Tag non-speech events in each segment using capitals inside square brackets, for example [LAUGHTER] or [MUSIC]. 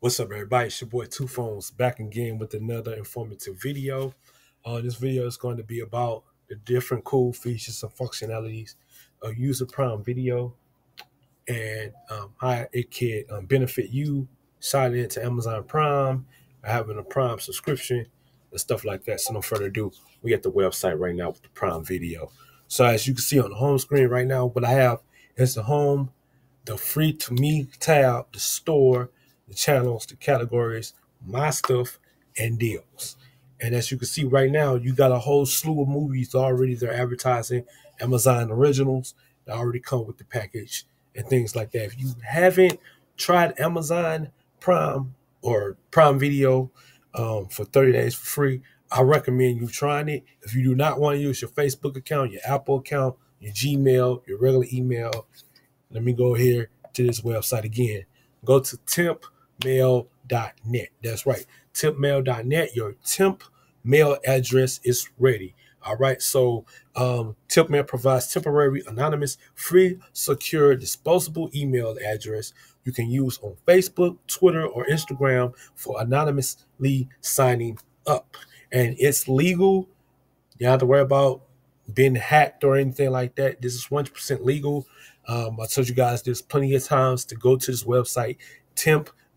What's up, everybody? It's your boy TuPhonez back again with another informative video. Uh, this video is going to be about the different cool features and functionalities of user Prime Video and um, how it can um, benefit you signing into Amazon Prime, having a Prime subscription, and stuff like that. So, no further ado, we at the website right now with the Prime Video. So, as you can see on the home screen right now, what I have is the home, the free to me tab, the store, the channels, the categories, my stuff, and deals. And as you can see right now, you got a whole slew of movies already. They're advertising Amazon originals. They already come with the package and things like that. If you haven't tried Amazon Prime or Prime Video um, for 30 days for free, I recommend you trying it. If you do not want to use your Facebook account, your Apple account, your Gmail, your regular email, let me go here to this website again. Go to tempmail.net. That's right, tempmail.net. Your temp mail address is ready. All right, so um, TempMail provides temporary, anonymous, free, secure, disposable email address you can use on Facebook, Twitter, or Instagram for anonymously signing up. And it's legal. You don't have to worry about being hacked or anything like that. This is 100% legal. Um, I told you guys there's plenty of times to go to this website,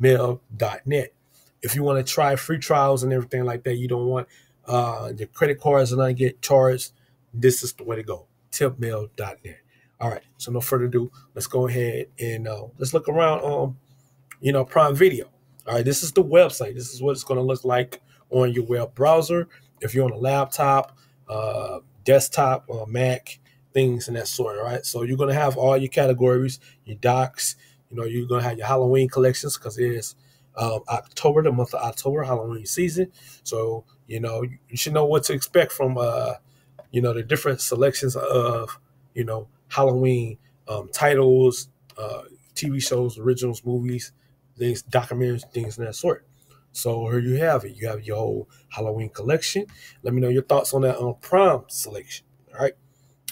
tempmail.net. If you want to try free trials and everything like that, you don't want uh, your credit cards and I get charged, this is the way to go. Tempmail.net. All right. So no further ado, let's go ahead and uh, let's look around um, you know, Prime Video. All right, this is the website. This is what it's going to look like on your web browser. If you're on a laptop, uh, desktop, Mac, things and that sort. All right, so you're going to have all your categories, your docs. You know, you're to have your Halloween collections because it is um, October, the month of October, Halloween season. So you know, you should know what to expect from, uh, you know, the different selections of, you know, Halloween um, titles, uh, TV shows, originals, movies, things, documentaries, things of that sort. So here you have it. You have your whole Halloween collection. Let me know your thoughts on that on um, Prime selection. All right.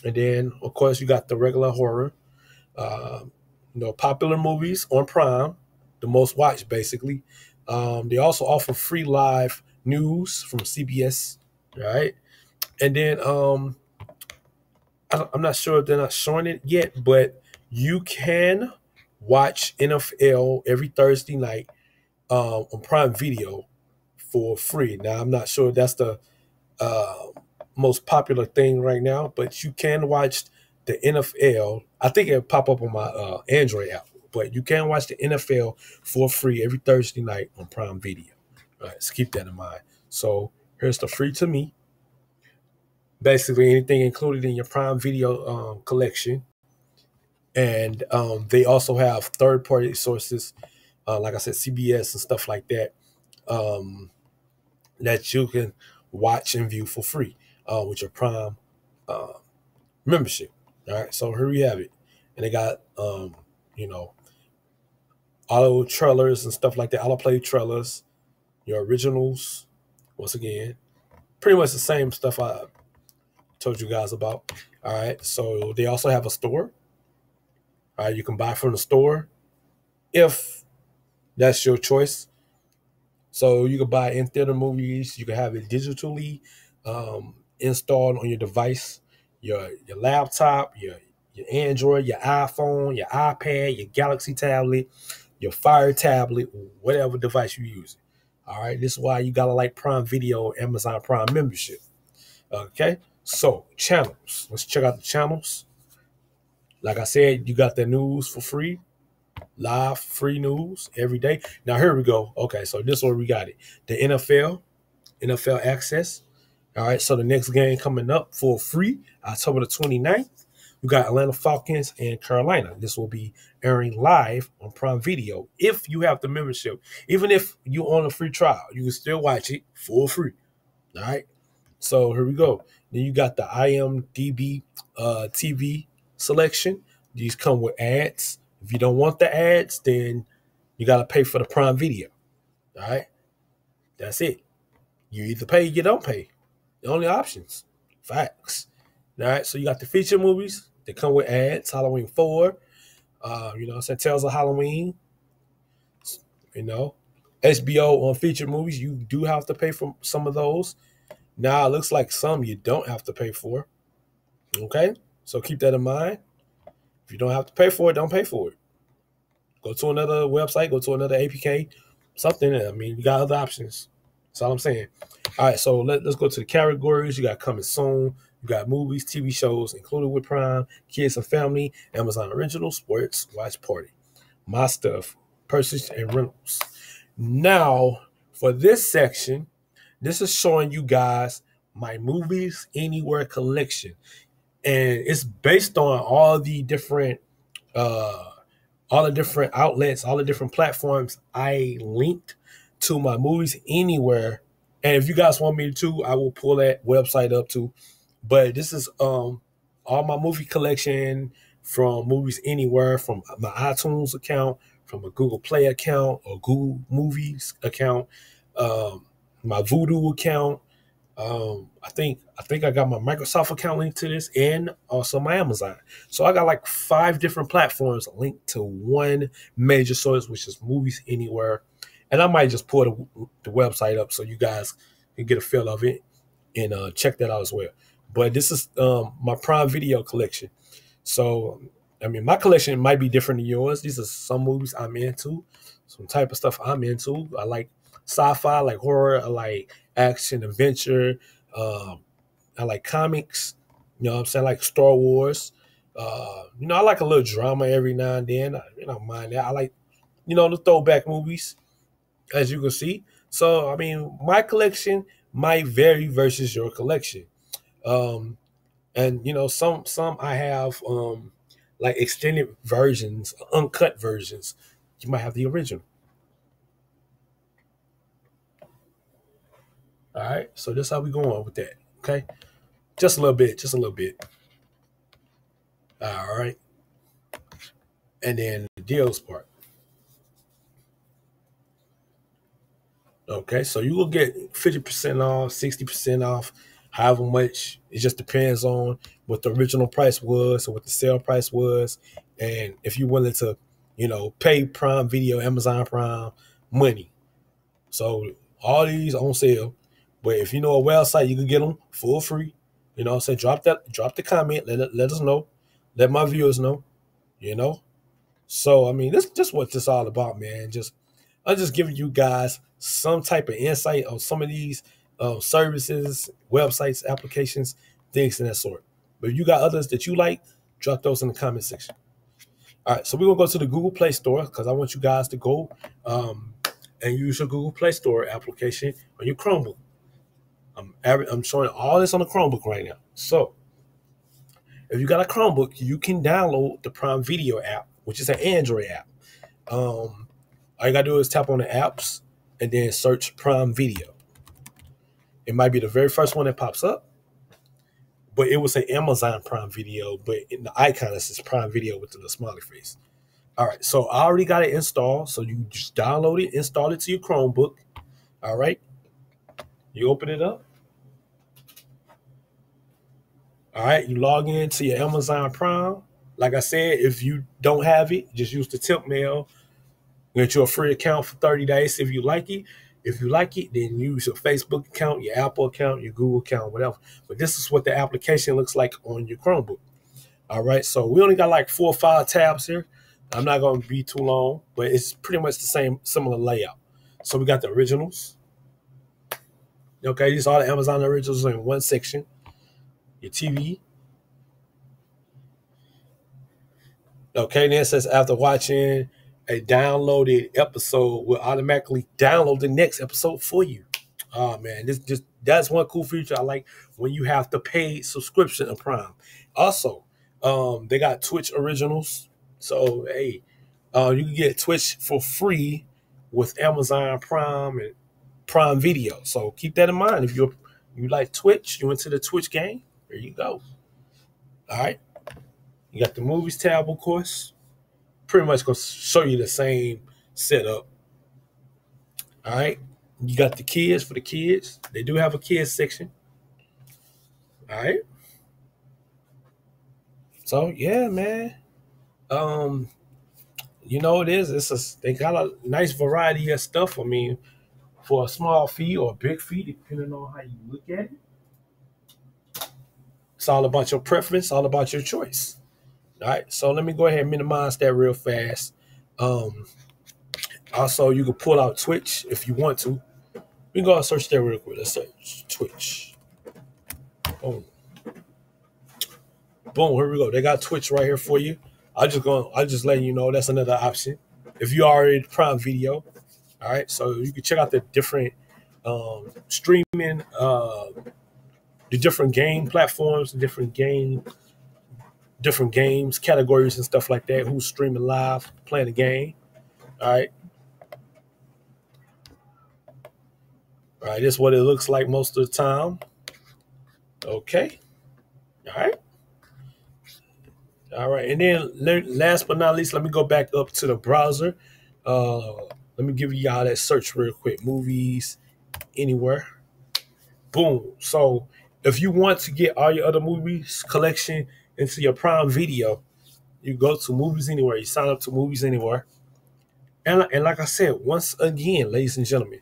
And then, of course, you got the regular horror, uh, you know, popular movies on Prime, the most watched, basically. Um, they also offer free live news from CBS, right? And then um, I am not sure if they're not showing it yet, but you can watch NFL every Thursday night um, on Prime Video for free. Now I'm not sure that's the uh, most popular thing right now, but you can watch the NFL. I think it'll pop up on my uh, Android app, but you can watch the NFL for free every Thursday night on Prime Video. All right, so keep that in mind. So here's the free to me. Basically, anything included in your Prime Video um, collection. And um, they also have third party sources, uh, like I said, CBS and stuff like that, um, that you can watch and view for free uh, with your Prime uh, membership. All right, so here we have it. And they got, um, you know, auto trailers and stuff like that, auto play trailers, your originals, once again. Pretty much the same stuff I told you guys about. All right. So they also have a store. All right. You can buy from the store if that's your choice. So you can buy in theater movies. You can have it digitally um, installed on your device, your your laptop, your your Android, your iPhone, your iPad, your Galaxy tablet, your Fire tablet, whatever device you use. All right, this is why you gotta like Prime Video, Amazon Prime membership. Okay, so channels. Let's check out the channels. Like I said, you got the news for free, live free news every day. Now here we go. Okay, so this one we got it. The NFL, NFL access. All right, so the next game coming up for free, October the 29th. We got Atlanta Falcons and Carolina. This will be airing live on Prime Video if you have the membership. Even if you on a free trial, you can still watch it for free. All right. So here we go. Then you got the IMDb uh, TV selection. These come with ads. If you don't want the ads, then you got to pay for the Prime Video. All right. That's it. You either pay, you don't pay. The only options. Facts. All right. So you got the feature movies, they come with ads. Halloween four, uh, you know, so Tales of Halloween. You know, HBO on feature movies, you do have to pay for some of those. Now it looks like some you don't have to pay for. Okay, so keep that in mind. If you don't have to pay for it, don't pay for it. Go to another website, go to another APK, something. I mean, you got other options. That's all I'm saying. All right, so let, let's go to the categories. You got coming soon. You got movies, TV shows, included with Prime, Kids and Family, Amazon Original, Sports, Watch Party, My Stuff, Purchase, and Rentals. Now, for this section, this is showing you guys my Movies Anywhere collection. And it's based on all the different uh all the different outlets, all the different platforms I linked to my movies anywhere. And if you guys want me to, I will pull that website up too. But this is um all my movie collection from movies anywhere, from my iTunes account, from a Google Play account or Google Movies account, um, my Vudu account. Um, I think I think I got my Microsoft account linked to this and also my Amazon. So I got like five different platforms linked to one major source, which is Movies Anywhere. And I might just pull the, the website up so you guys can get a feel of it and uh, check that out as well. But this is um, my Prime Video collection. So I mean, my collection might be different than yours. These are some movies I'm into, some type of stuff I'm into. I like sci-fi, I like horror, I like action, adventure. Um, I like comics. You know what I'm saying? I like Star Wars. Uh, you know, I like a little drama every now and then. I, you know, mind that. I like, you know, the throwback movies, as you can see. So, I mean, my collection might vary versus your collection. Um, and you know, some some I have um like extended versions, uncut versions. You might have the original. All right, so that's how we going with that. Okay, just a little bit, just a little bit. All right, and then the deals part. Okay, so you will get 50% off, 60% off, however much. It just depends on what the original price was or what the sale price was. And if you're willing to, you know, pay Prime Video, Amazon Prime money. So all these on sale. But if you know a website, you can get them for free. You know, say drop that, drop the comment, let, let us know, let my viewers know, you know. So I mean, this just what this all about, man. Just I'm just giving you guys some type of insight on some of these uh, services, websites, applications, things of that sort. But if you got others that you like, drop those in the comment section. All right, so we're gonna go to the Google Play Store because I want you guys to go um, and use your Google Play Store application on your Chromebook. I'm, I'm showing all this on the Chromebook right now. So if you got a Chromebook, you can download the Prime Video app, which is an Android app. Um, all you gotta do is tap on the apps and then search Prime Video. It might be the very first one that pops up, but it was an Amazon Prime Video, but in the icon it says Prime Video with the little smiley face. All right, so I already got it installed. So you just download it, install it to your Chromebook. All right, you open it up. All right, you log into your Amazon Prime. Like I said, if you don't have it, just use the tip mail. Get you a free account for 30 days if you like it. If you like it, then use your Facebook account, your Apple account, your Google account, whatever. But this is what the application looks like on your Chromebook. All right, so we only got like four or five tabs here. I'm not going to be too long, but it's pretty much the same, similar layout. So we got the originals. Okay, these are the Amazon originals in one section your TV. Okay, then it says after watching a downloaded episode will automatically download the next episode for you. Oh man, this just that's one cool feature I like when you have the paid subscription of Prime. Also, um, they got Twitch originals. So hey, uh, you can get Twitch for free with Amazon Prime and Prime Video. So keep that in mind. If you you like Twitch, you into the Twitch game, there you go. All right. You got the movies tab, of course. Pretty much gonna show you the same setup. All right. You got the kids for the kids. They do have a kids section. All right. So yeah, man. Um, you know it is. It's a, they got a nice variety of stuff. I mean, for a small fee or a big fee, depending on how you look at it. It's all about your preference, all about your choice. All right. So let me go ahead and minimize that real fast. Um, also, you can pull out Twitch if you want to. We can go and search there real quick. Let's search Twitch. Boom. Boom. Here we go. They got Twitch right here for you. I just going. I just letting you know that's another option. If you already Prime Video, all right. So you can check out the different um, streaming, uh, the different game platforms, the different game, different games categories and stuff like that. Who's streaming live, playing the game. All right. All right, this is what it looks like most of the time. Okay. All right. All right. And then last but not least, let me go back up to the browser. Uh, let me give y'all that search real quick. Movies anywhere. Boom. So if you want to get all your other movies collection into your Prime Video, you go to Movies Anywhere. You sign up to Movies Anywhere. And, and like I said, once again, ladies and gentlemen,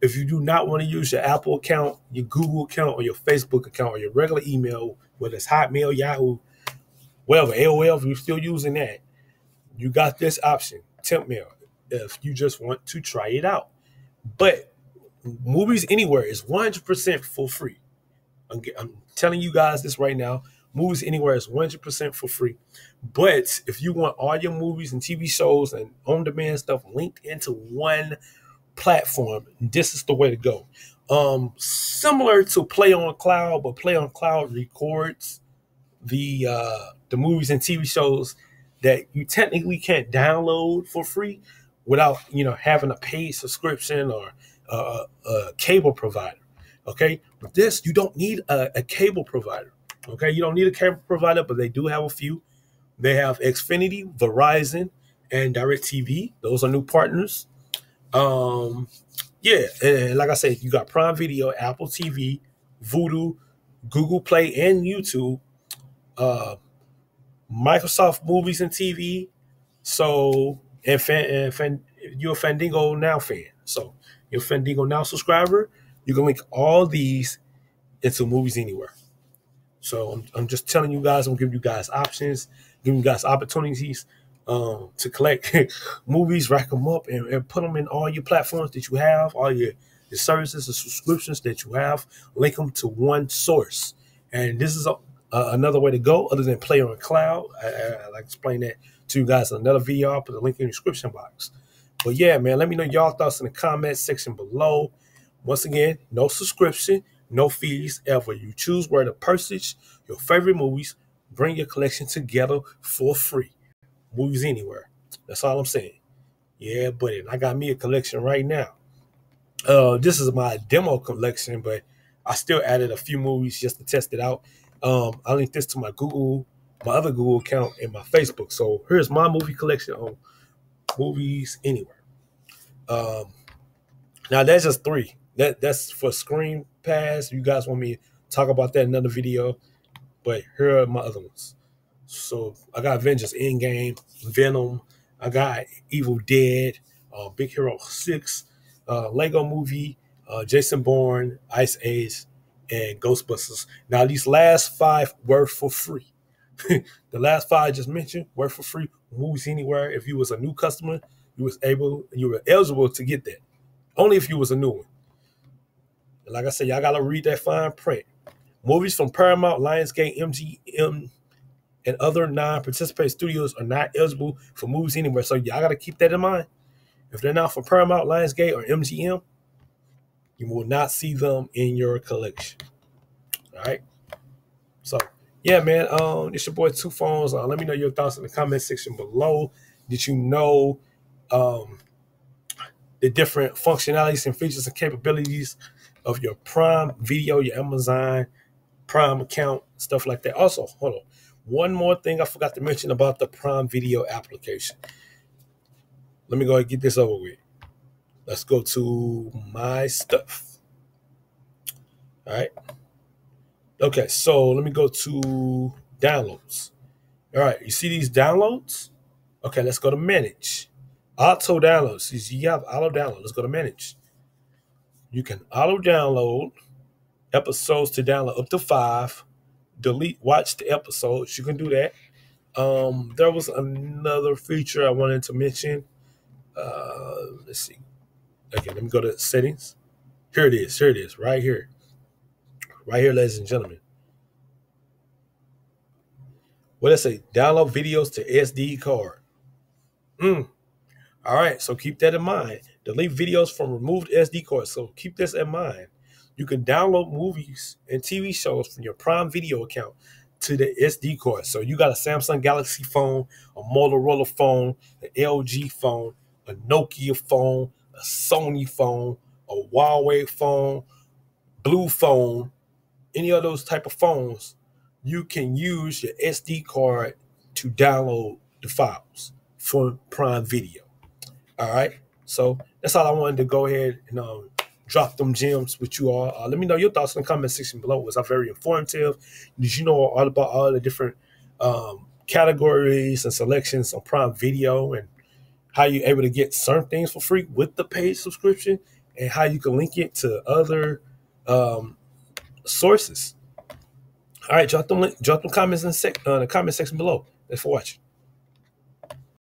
if you do not want to use your Apple account, your Google account, or your Facebook account, or your regular email, whether it's Hotmail, Yahoo, whatever, AOL, if you're still using that, you got this option, temp mail, if you just want to try it out. But movies anywhere is 100% for free. I'm, I'm telling you guys this right now. Movies anywhere is 100% for free. But if you want all your movies and TV shows and on demand stuff linked into one platform, this is the way to go. Um, similar to PlayOn Cloud, but PlayOn Cloud records the uh, the movies and TV shows that you technically can't download for free without you know having a paid subscription or uh, a cable provider. Okay, but this you don't need a, a cable provider. Okay, you don't need a cable provider, but they do have a few. They have Xfinity, Verizon, and DirecTV. Those are new partners. Um, yeah, and like I said, you got Prime Video, Apple TV, Vudu, Google Play, and YouTube. Uh, Microsoft Movies and TV. So, and, fan, and fan, you're a Fandango Now fan. So, you're a Fandango Now subscriber. You can link all these into Movies Anywhere. So, I'm, I'm just telling you guys, I'm giving you guys options, giving you guys opportunities um, to collect [LAUGHS] movies, rack them up, and, and, put them in all your platforms that you have, all your, your services and subscriptions that you have. Link them to one source, and this is a, another way to go other than PlayOn Cloud. I, I, I like explain that to you guys in another video. I'll put a link in the description box. But yeah, man, let me know y'all thoughts in the comment section below. Once again, no subscription, no fees ever. You choose where to purchase your favorite movies, bring your collection together for free movies anywhere. That's all I'm saying. Yeah, buddy. I got me a collection right now. Uh, this is my demo collection, but I still added a few movies just to test it out. Um, I linked this to my Google, my other Google account, and my Facebook. So here's my movie collection on movies anywhere. Um, now that's just three. That that's for Screen You guys want me to talk about that in another video, but here are my other ones. So I got Avengers Endgame, Venom, I got Evil Dead, uh, Big Hero 6, uh, Lego Movie, uh, Jason Bourne, Ice Age, and Ghostbusters. Now these last five were for free. [LAUGHS] the last five I just mentioned were for free. Movies anywhere. If you was a new customer, you was able, you were eligible to get that. Only if you was a new one. Like I said, y'all gotta read that fine print. Movies from Paramount, Lionsgate, MGM, and other non-participating studios are not eligible for movies anywhere. So y'all got to keep that in mind. If they're not from Paramount, Lionsgate, or MGM, you will not see them in your collection. All right. So yeah, man. Um, it's your boy TuPhonez. Uh, let me know your thoughts in the comment section below. Did you know um, the different functionalities and features and capabilities of your Prime Video, your Amazon Prime account, stuff like that? Also, hold on. One more thing I forgot to mention about the Prime Video application. Let me go and get this over with. Let's go to my stuff. All right. Okay, so let me go to downloads. All right, you see these downloads? Okay, let's go to manage. Auto downloads. You have auto download. Let's go to manage. You can auto download episodes to download up to five. Delete, watch the episodes. You can do that. Um, there was another feature I wanted to mention. Uh, let's see. Okay, let me go to settings. Here it is. Here it is. Right here. Right here, ladies and gentlemen. What does it say? Download videos to SD card. Mm. All right, so keep that in mind. Delete videos from removed SD cards. So keep this in mind. You can download movies and TV shows from your Prime Video account to the SD card. So you got a Samsung Galaxy phone, a Motorola phone, an LG phone, a Nokia phone, a Sony phone, a Huawei phone, BLU phone, any of those type of phones, you can use your SD card to download the files for Prime Video. All right. So that's all I wanted to go ahead and um, drop them gems with you all. Uh, let me know your thoughts in the comment section below. Was I very informative? Did you know all about all the different um, categories and selections on Prime Video and how you're able to get certain things for free with the paid subscription and how you can link it to other um, sources. All right, drop them, drop them comments in sec, uh, the comment section below. Thanks for watching.